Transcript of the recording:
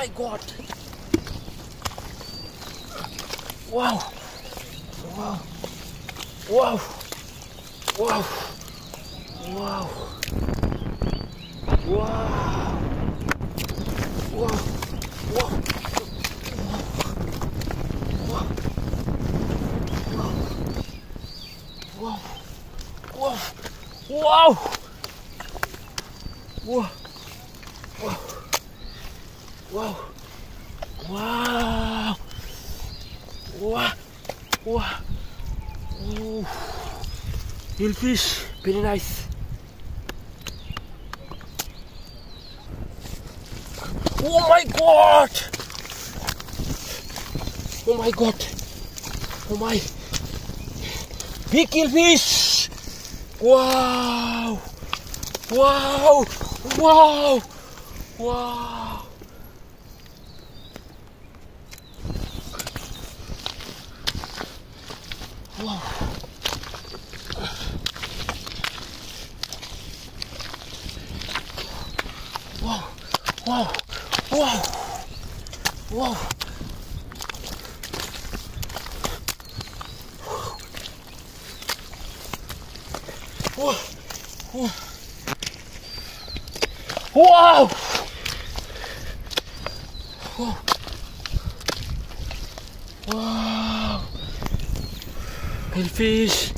my god. Wow. Wow. Wow. Wow. Wow. Wow. Wow. Wow. Wow. Wow. Wow. Wow. Wow. Wow. Wow. Wow. Wow. Ooh. Eel fish. Very nice. Oh my god! Oh my god! Oh my! Big fish! Wow! Wow! Wow! Wow! 우와. 와우, 와우, 와우, 와우. 우와, 우와. 와우! 와우. 와. and fish